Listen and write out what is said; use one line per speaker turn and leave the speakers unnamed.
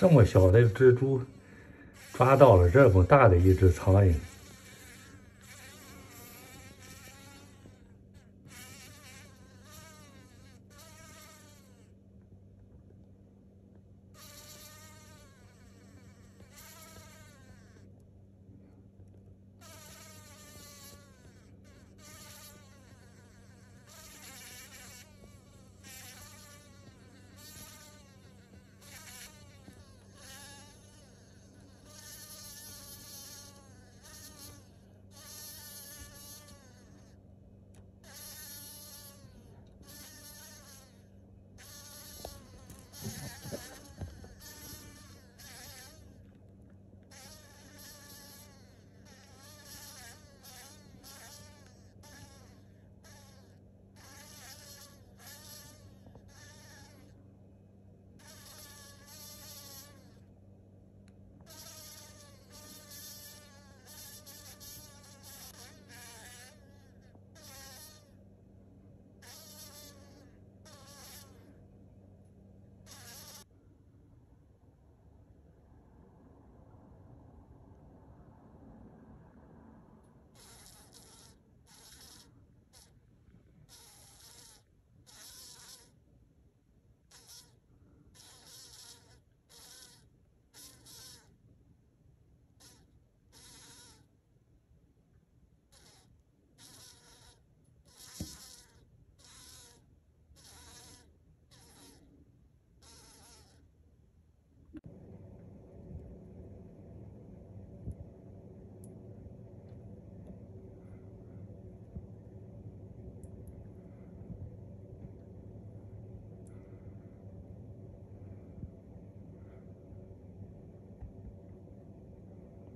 这么小的蜘蛛抓到了这么大的一只苍蝇